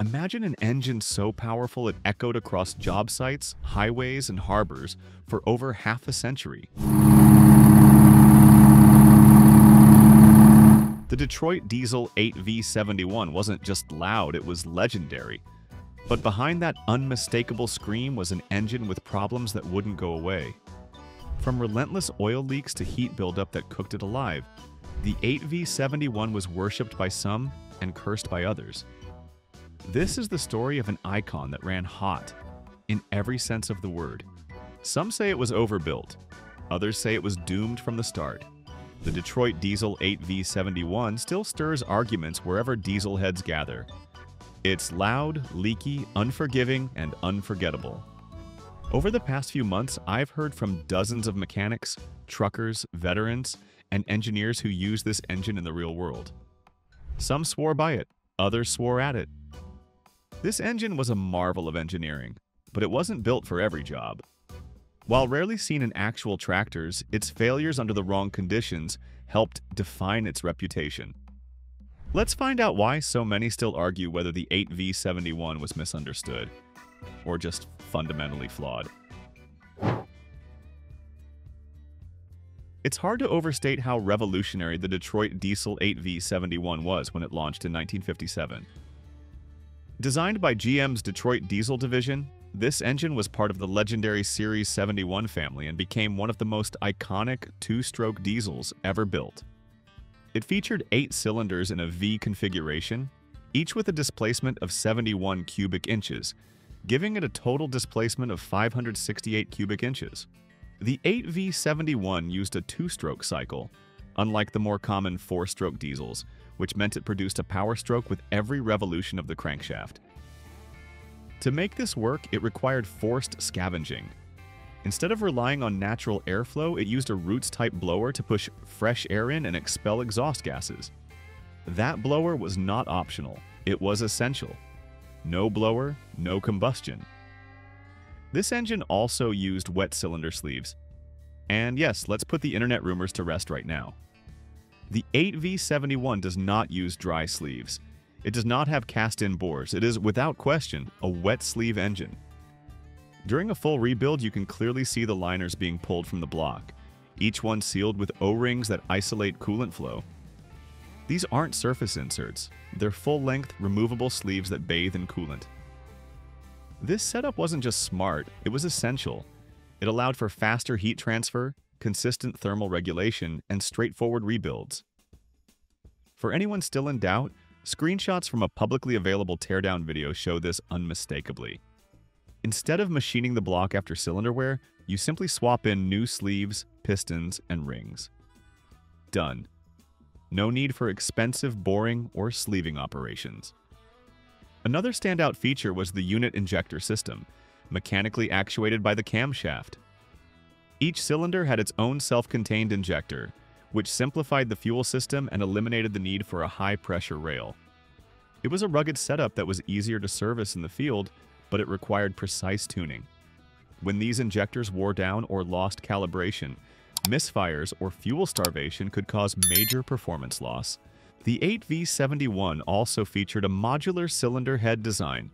Imagine an engine so powerful it echoed across job sites, highways, and harbors for over half a century. The Detroit Diesel 8V71 wasn't just loud, it was legendary. But behind that unmistakable scream was an engine with problems that wouldn't go away. From relentless oil leaks to heat buildup that cooked it alive, the 8V71 was worshipped by some and cursed by others. This is the story of an icon that ran hot, in every sense of the word. Some say it was overbuilt, others say it was doomed from the start. The Detroit Diesel 8V71 still stirs arguments wherever diesel heads gather. It's loud, leaky, unforgiving, and unforgettable. Over the past few months, I've heard from dozens of mechanics, truckers, veterans, and engineers who use this engine in the real world. Some swore by it, others swore at it, this engine was a marvel of engineering, but it wasn't built for every job. While rarely seen in actual tractors, its failures under the wrong conditions helped define its reputation. Let's find out why so many still argue whether the 8V71 was misunderstood, or just fundamentally flawed. It's hard to overstate how revolutionary the Detroit Diesel 8V71 was when it launched in 1957. Designed by GM's Detroit Diesel division, this engine was part of the legendary Series 71 family and became one of the most iconic two-stroke diesels ever built. It featured eight cylinders in a V configuration, each with a displacement of 71 cubic inches, giving it a total displacement of 568 cubic inches. The 8V71 used a two-stroke cycle, unlike the more common four-stroke diesels, which meant it produced a power stroke with every revolution of the crankshaft. To make this work, it required forced scavenging. Instead of relying on natural airflow, it used a Roots-type blower to push fresh air in and expel exhaust gases. That blower was not optional, it was essential. No blower, no combustion. This engine also used wet cylinder sleeves. And yes, let's put the internet rumors to rest right now. The 8V71 does not use dry sleeves. It does not have cast-in bores. It is, without question, a wet sleeve engine. During a full rebuild, you can clearly see the liners being pulled from the block, each one sealed with O-rings that isolate coolant flow. These aren't surface inserts. They're full-length, removable sleeves that bathe in coolant. This setup wasn't just smart, it was essential. It allowed for faster heat transfer, consistent thermal regulation, and straightforward rebuilds. For anyone still in doubt, screenshots from a publicly available teardown video show this unmistakably. Instead of machining the block after cylinder wear, you simply swap in new sleeves, pistons, and rings. Done. No need for expensive boring or sleeving operations. Another standout feature was the unit injector system, mechanically actuated by the camshaft. Each cylinder had its own self-contained injector, which simplified the fuel system and eliminated the need for a high-pressure rail. It was a rugged setup that was easier to service in the field, but it required precise tuning. When these injectors wore down or lost calibration, misfires or fuel starvation could cause major performance loss. The 8V71 also featured a modular cylinder head design.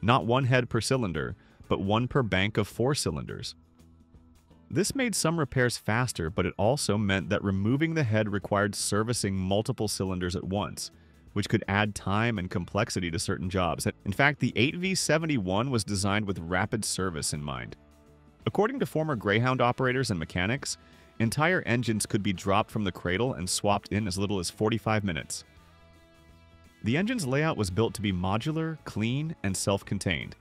Not one head per cylinder, but one per bank of four cylinders. This made some repairs faster, but it also meant that removing the head required servicing multiple cylinders at once, which could add time and complexity to certain jobs. In fact, the 8V71 was designed with rapid service in mind. According to former Greyhound operators and mechanics, entire engines could be dropped from the cradle and swapped in as little as 45 minutes. The engine's layout was built to be modular, clean, and self-contained,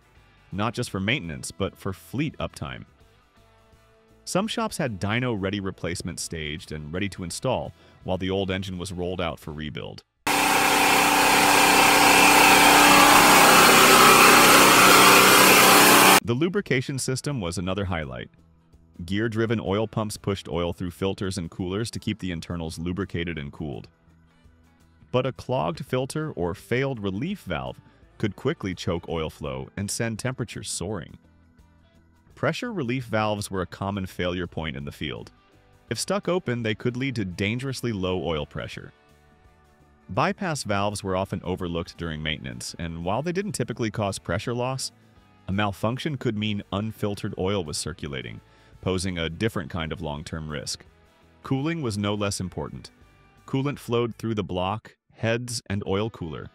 not just for maintenance, but for fleet uptime. Some shops had dyno-ready replacements staged and ready to install, while the old engine was rolled out for rebuild. The lubrication system was another highlight. Gear-driven oil pumps pushed oil through filters and coolers to keep the internals lubricated and cooled. But a clogged filter or failed relief valve could quickly choke oil flow and send temperatures soaring. Pressure relief valves were a common failure point in the field. If stuck open, they could lead to dangerously low oil pressure. Bypass valves were often overlooked during maintenance, and while they didn't typically cause pressure loss, a malfunction could mean unfiltered oil was circulating, posing a different kind of long-term risk. Cooling was no less important. Coolant flowed through the block, heads, and oil cooler.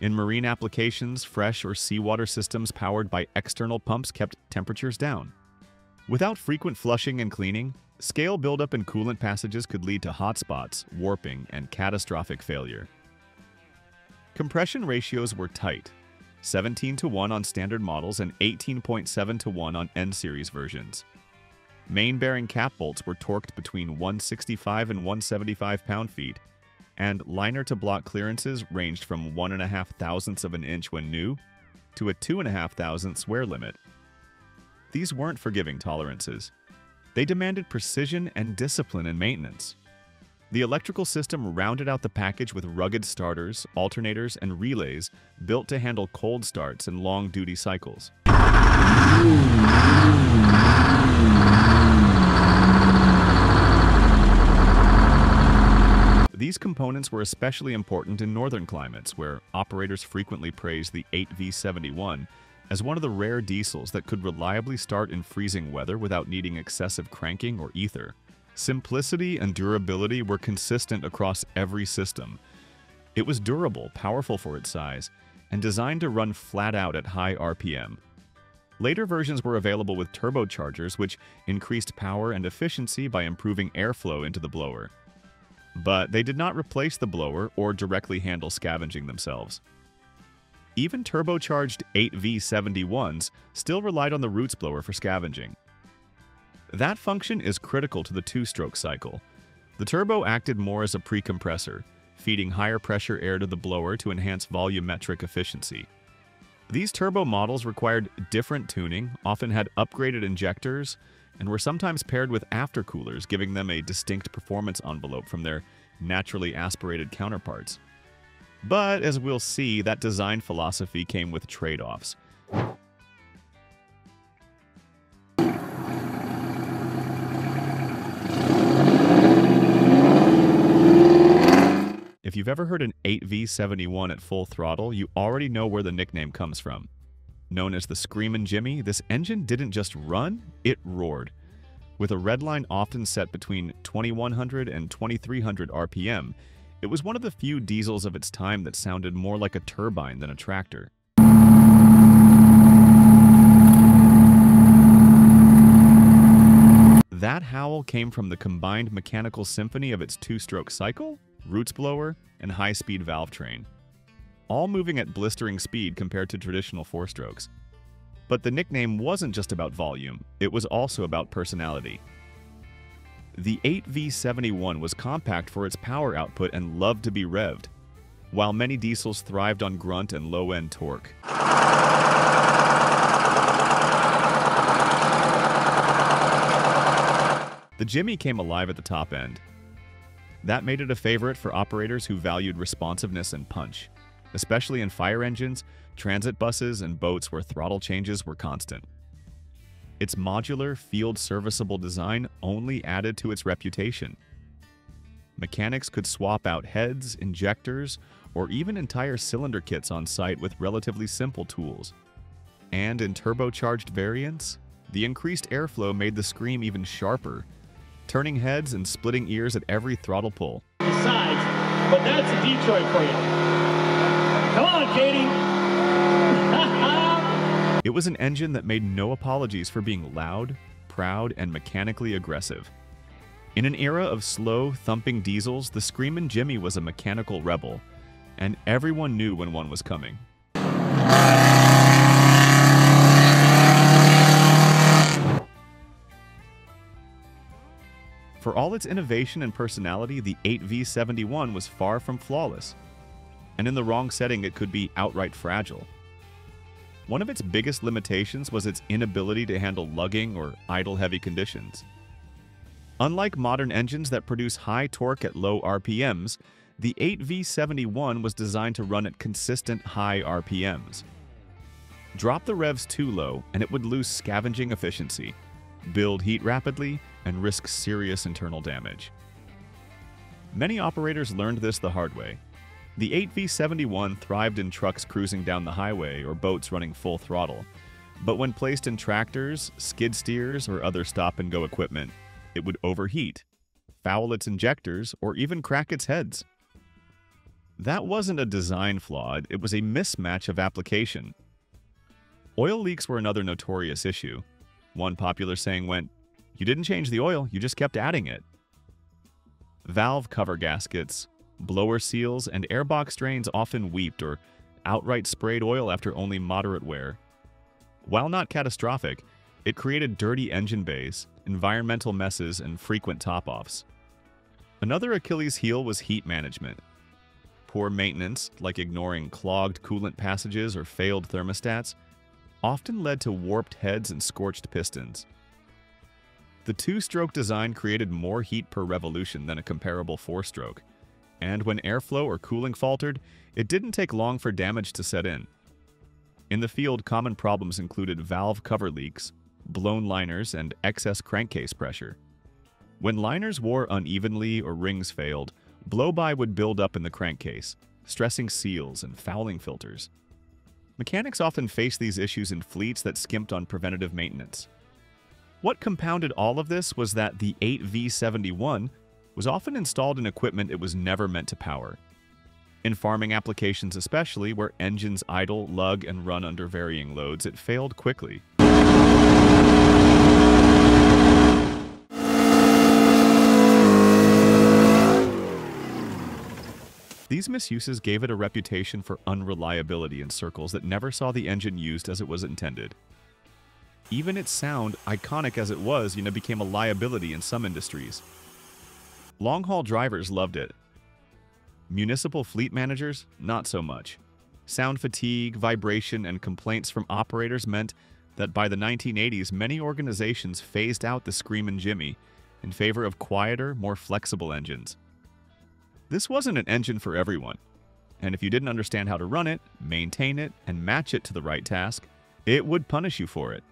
In marine applications, fresh or seawater systems powered by external pumps kept temperatures down. Without frequent flushing and cleaning, scale buildup in coolant passages could lead to hot spots, warping, and catastrophic failure. Compression ratios were tight, 17 to 1 on standard models and 18.7 to 1 on N-series versions. Main bearing cap bolts were torqued between 165 and 175 pound-feet, and liner to block clearances ranged from 1.5 thousandths of an inch when new to a 2.5 thousandths wear limit. These weren't forgiving tolerances. They demanded precision and discipline in maintenance. The electrical system rounded out the package with rugged starters, alternators, and relays built to handle cold starts and long duty cycles. These components were especially important in northern climates, where operators frequently praised the 8V71 as one of the rare diesels that could reliably start in freezing weather without needing excessive cranking or ether. Simplicity and durability were consistent across every system. It was durable, powerful for its size, and designed to run flat out at high RPM. Later versions were available with turbochargers, which increased power and efficiency by improving airflow into the blower but they did not replace the blower or directly handle scavenging themselves. Even turbocharged 8V71s still relied on the roots blower for scavenging. That function is critical to the two-stroke cycle. The turbo acted more as a precompressor, feeding higher pressure air to the blower to enhance volumetric efficiency. These turbo models required different tuning, often had upgraded injectors, and were sometimes paired with aftercoolers, giving them a distinct performance envelope from their naturally aspirated counterparts. But as we'll see, that design philosophy came with trade-offs. If you've ever heard an 8V71 at full throttle, you already know where the nickname comes from. Known as the Screamin' Jimmy, this engine didn't just run, it roared. With a redline often set between 2100 and 2300 RPM, it was one of the few diesels of its time that sounded more like a turbine than a tractor. That howl came from the combined mechanical symphony of its two-stroke cycle, roots blower, and high-speed valve train all moving at blistering speed compared to traditional four-strokes. But the nickname wasn't just about volume, it was also about personality. The 8V71 was compact for its power output and loved to be revved, while many diesels thrived on grunt and low-end torque. The Jimmy came alive at the top end. That made it a favorite for operators who valued responsiveness and punch especially in fire engines, transit buses, and boats where throttle changes were constant. Its modular, field-serviceable design only added to its reputation. Mechanics could swap out heads, injectors, or even entire cylinder kits on site with relatively simple tools. And in turbocharged variants, the increased airflow made the scream even sharper, turning heads and splitting ears at every throttle pull. Besides, but that's Detroit for you. It was an engine that made no apologies for being loud, proud, and mechanically aggressive. In an era of slow, thumping diesels, the Screamin' Jimmy was a mechanical rebel, and everyone knew when one was coming. For all its innovation and personality, the 8V71 was far from flawless and in the wrong setting, it could be outright fragile. One of its biggest limitations was its inability to handle lugging or idle heavy conditions. Unlike modern engines that produce high torque at low RPMs, the 8V71 was designed to run at consistent high RPMs. Drop the revs too low and it would lose scavenging efficiency, build heat rapidly, and risk serious internal damage. Many operators learned this the hard way, The 8V71 thrived in trucks cruising down the highway or boats running full throttle. But when placed in tractors, skid steers, or other stop and go equipment, it would overheat, foul its injectors, or even crack its heads. That wasn't a design flaw, it was a mismatch of application. Oil leaks were another notorious issue. One popular saying went, You didn't change the oil, you just kept adding it. Valve cover gaskets, blower seals, and airbox drains often weeped or outright sprayed oil after only moderate wear. While not catastrophic, it created dirty engine bays, environmental messes, and frequent top-offs. Another Achilles heel was heat management. Poor maintenance, like ignoring clogged coolant passages or failed thermostats, often led to warped heads and scorched pistons. The two-stroke design created more heat per revolution than a comparable four-stroke, and when airflow or cooling faltered, it didn't take long for damage to set in. In the field, common problems included valve cover leaks, blown liners, and excess crankcase pressure. When liners wore unevenly or rings failed, blow-by would build up in the crankcase, stressing seals and fouling filters. Mechanics often faced these issues in fleets that skimped on preventative maintenance. What compounded all of this was that the 8V71 was often installed in equipment it was never meant to power, in farming applications especially, where engines idle, lug, and run under varying loads, it failed quickly. These misuses gave it a reputation for unreliability in circles that never saw the engine used as it was intended. Even its sound, iconic as it was, you know, became a liability in some industries. Long-haul drivers loved it, Municipal fleet managers, not so much. Sound fatigue, vibration, and complaints from operators meant that by the 1980s, many organizations phased out the Screamin' Jimmy in favor of quieter, more flexible engines. This wasn't an engine for everyone, and if you didn't understand how to run it, maintain it, and match it to the right task, it would punish you for it.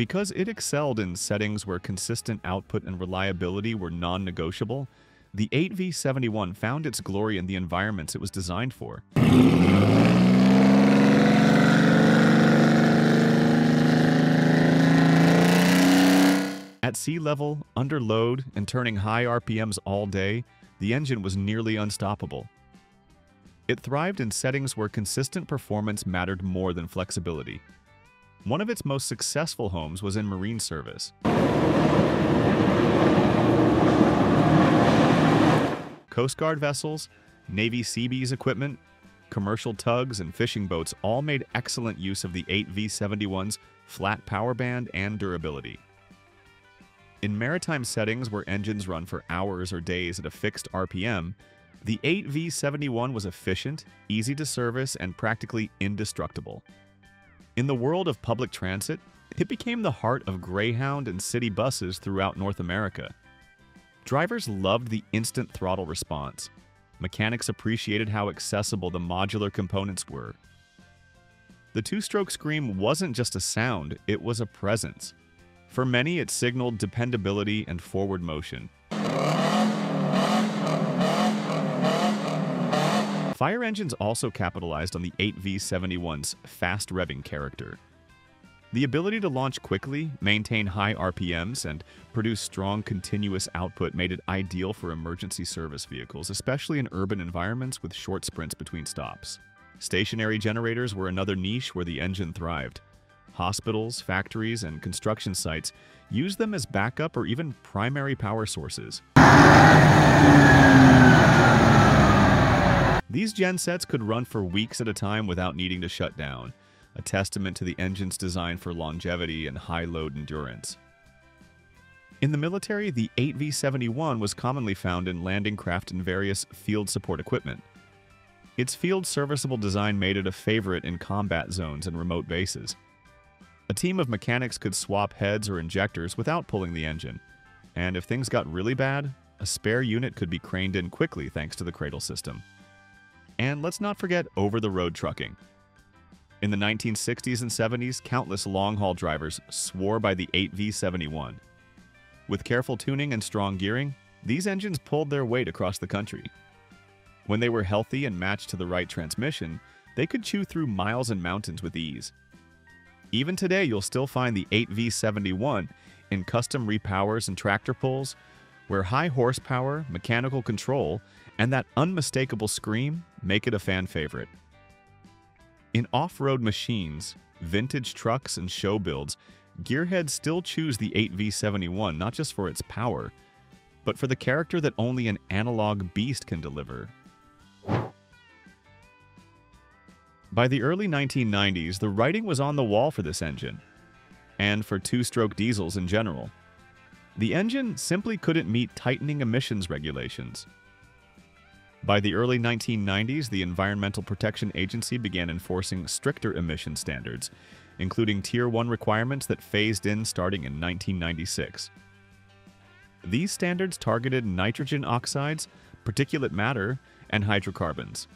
Because it excelled in settings where consistent output and reliability were non-negotiable, the 8V71 found its glory in the environments it was designed for. At sea level, under load, and turning high RPMs all day, the engine was nearly unstoppable. It thrived in settings where consistent performance mattered more than flexibility. One of its most successful homes was in Marine service. Coast Guard vessels, Navy Seabees equipment, commercial tugs, and fishing boats all made excellent use of the 8V71's flat power band and durability. In maritime settings where engines run for hours or days at a fixed RPM, the 8V71 was efficient, easy to service, and practically indestructible. In the world of public transit, it became the heart of Greyhound and city buses throughout North America. Drivers loved the instant throttle response. Mechanics appreciated how accessible the modular components were. The two-stroke Scream wasn't just a sound, it was a presence. For many, it signaled dependability and forward motion. Fire engines also capitalized on the 8V71's fast revving character. The ability to launch quickly, maintain high RPMs, and produce strong continuous output made it ideal for emergency service vehicles, especially in urban environments with short sprints between stops. Stationary generators were another niche where the engine thrived. Hospitals, factories, and construction sites used them as backup or even primary power sources. These gensets could run for weeks at a time without needing to shut down, a testament to the engine's design for longevity and high load endurance. In the military, the 8V71 was commonly found in landing craft and various field support equipment. Its field serviceable design made it a favorite in combat zones and remote bases. A team of mechanics could swap heads or injectors without pulling the engine, and if things got really bad, a spare unit could be craned in quickly thanks to the cradle system. And let's not forget over-the-road trucking. In the 1960s and 70s, countless long-haul drivers swore by the 8V71. With careful tuning and strong gearing, These engines pulled their weight across the country. When they were healthy and matched to the right transmission, they could chew through miles and mountains with ease. Even today, you'll still find the 8V71 in custom repowers and tractor pulls, where high horsepower, mechanical control, and that unmistakable scream make it a fan favorite. In off-road machines, vintage trucks, and show builds, gearheads still choose the 8V71 not just for its power, but for the character that only an analog beast can deliver. By the early 1990s, the writing was on the wall for this engine, and for two-stroke diesels in general. The engine simply couldn't meet tightening emissions regulations. By the early 1990s, the Environmental Protection Agency began enforcing stricter emission standards, including Tier 1 requirements that phased in starting in 1996. These standards targeted nitrogen oxides, particulate matter, and hydrocarbons,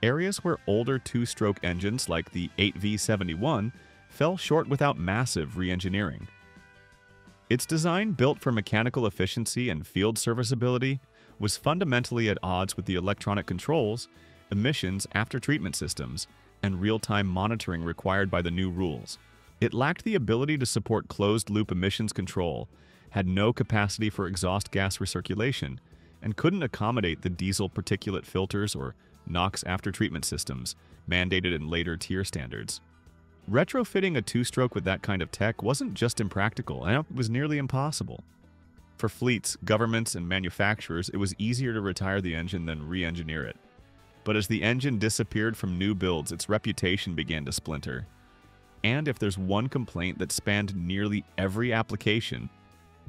areas where older two-stroke engines like the 8V71 fell short without massive re-engineering. Its design, built for mechanical efficiency and field serviceability, was fundamentally at odds with the electronic controls, emissions after treatment systems, and real-time monitoring required by the new rules. It lacked the ability to support closed-loop emissions control, had no capacity for exhaust gas recirculation, and couldn't accommodate the diesel particulate filters or NOx after-treatment systems mandated in later tier standards. Retrofitting a two-stroke with that kind of tech wasn't just impractical, it was nearly impossible. For fleets, governments, and manufacturers, it was easier to retire the engine than re-engineer it. But as the engine disappeared from new builds, its reputation began to splinter. And if there's one complaint that spanned nearly every application,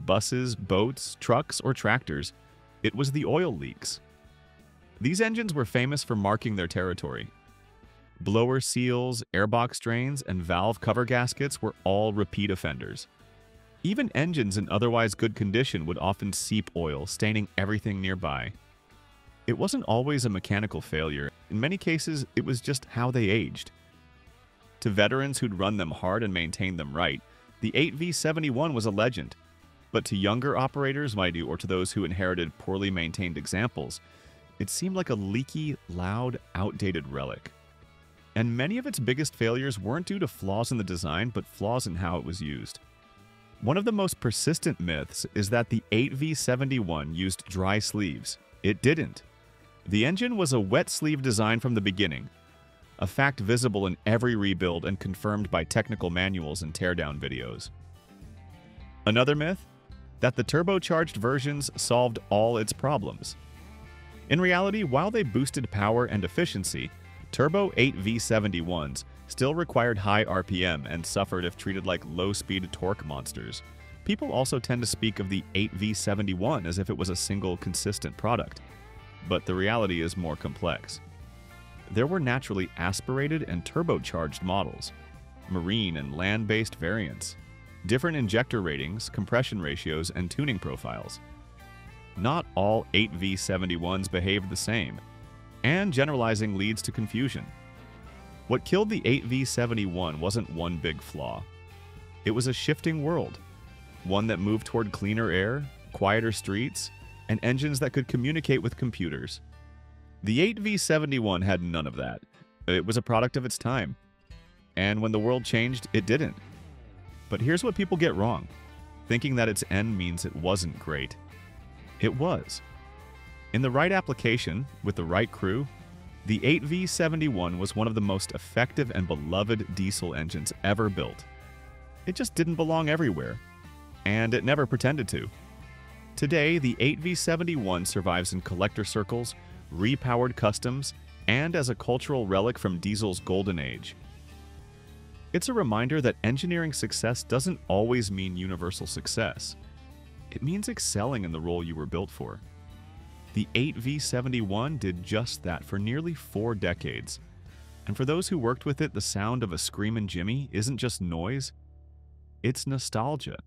buses, boats, trucks, or tractors, it was the oil leaks. These engines were famous for marking their territory. Blower seals, airbox drains, and valve cover gaskets were all repeat offenders. Even engines in otherwise good condition would often seep oil, staining everything nearby. It wasn't always a mechanical failure. In many cases, it was just how they aged. To veterans who'd run them hard and maintained them right, the 8V71 was a legend. But to younger operators, mind you, or to those who inherited poorly maintained examples, it seemed like a leaky, loud, outdated relic. And many of its biggest failures weren't due to flaws in the design, but flaws in how it was used. One of the most persistent myths is that the 8V71 used dry sleeves. It didn't. The engine was a wet sleeve design from the beginning, a fact visible in every rebuild and confirmed by technical manuals and teardown videos. Another myth? That the turbocharged versions solved all its problems. In reality, while they boosted power and efficiency, Turbo 8V71s still required high RPM and suffered if treated like low-speed torque monsters. People also tend to speak of the 8V71 as if it was a single consistent product, but the reality is more complex. There were naturally aspirated and turbocharged models, marine and land-based variants, different injector ratings, compression ratios, and tuning profiles. Not all 8V71s behave the same, and generalizing leads to confusion. What killed the 8V71 wasn't one big flaw. It was a shifting world, one that moved toward cleaner air, quieter streets, and engines that could communicate with computers. The 8V71 had none of that. It was a product of its time. And when the world changed, it didn't. But here's what people get wrong thinking that its end means it wasn't great. It was. In the right application, with the right crew, the 8V71 was one of the most effective and beloved diesel engines ever built. It just didn't belong everywhere, and it never pretended to. Today, the 8V71 survives in collector circles, repowered customs, and as a cultural relic from diesel's golden age. It's a reminder that engineering success doesn't always mean universal success. It means excelling in the role you were built for. The 8V71 did just that for nearly four decades. And for those who worked with it, the sound of a Screamin' Jimmy isn't just noise, it's nostalgia.